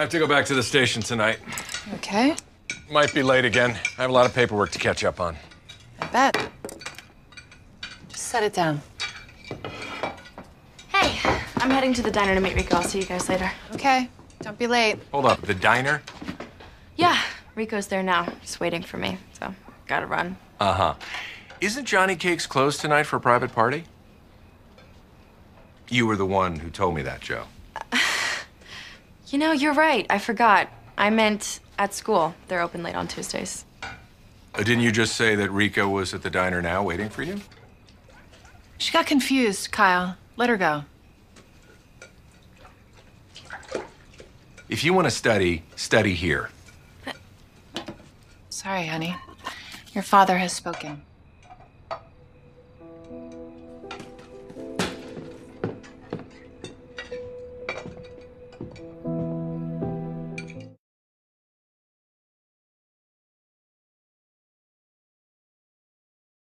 I have to go back to the station tonight. Okay, Might be late again. I have a lot of paperwork to catch up on. I bet. Just set it down. Hey, I'm heading to the diner to meet Rico. I'll see you guys later. Okay, don't be late. Hold up, the diner? Yeah, Rico's there now, just waiting for me. So, gotta run. Uh huh. Isn't Johnny Cakes closed tonight for a private party? You were the one who told me that, Jo. You know, you're right. I forgot. I meant at school. They're open late on Tuesdays. Uh, didn't you just say that Rico was at the diner now waiting for you? She got confused, Kyle. Let her go. If you want to study, study here. Sorry, honey. Your father has spoken.